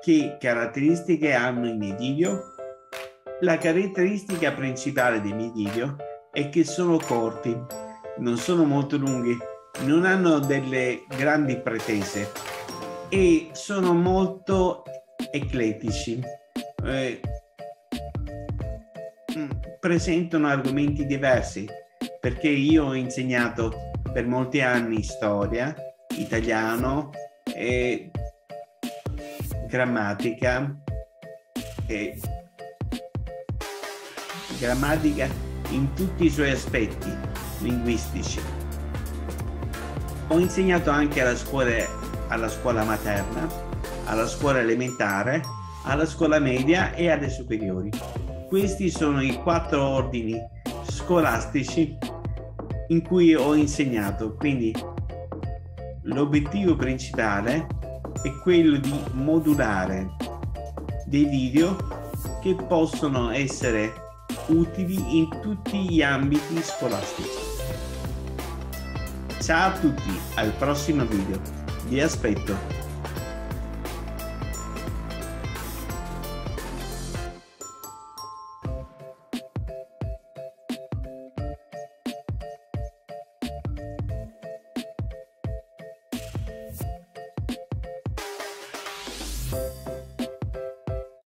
Che caratteristiche hanno i miei video? La caratteristica principale dei miei video è che sono corti, non sono molto lunghi, non hanno delle grandi pretese e sono molto eclettici. Eh, mm, presentano argomenti diversi perché io ho insegnato per molti anni storia, italiano, e grammatica, e grammatica in tutti i suoi aspetti linguistici. Ho insegnato anche alla scuola, alla scuola materna, alla scuola elementare, alla scuola media e alle superiori. Questi sono i quattro ordini scolastici in cui ho insegnato, quindi l'obiettivo principale è quello di modulare dei video che possono essere utili in tutti gli ambiti scolastici. Ciao a tutti, al prossimo video. Vi aspetto.